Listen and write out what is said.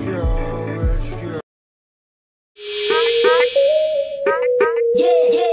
Yeah, yeah.